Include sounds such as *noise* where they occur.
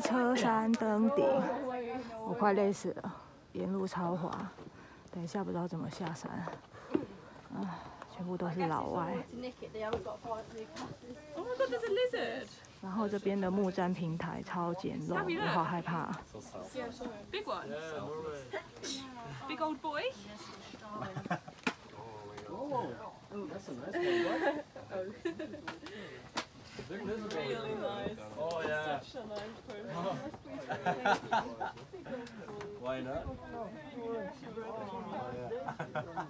车山登顶，我快累死了，沿路超滑，等一下不知道怎么下山，啊，全部都是老外。Oh. 然后这边的木栈平台超简陋，我好害怕。Big one. Big old boy. *laughs* They're. Really nice. Oh yeah. Such a nice person. *laughs* *laughs* Why not? Oh, yeah.